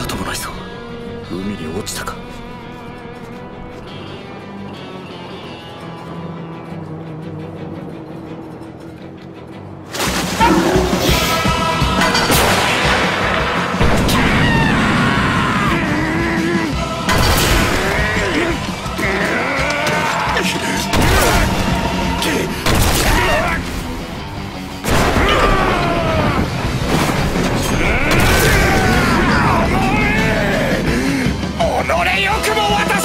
跡もないぞ海に落ちたか。俺よくも私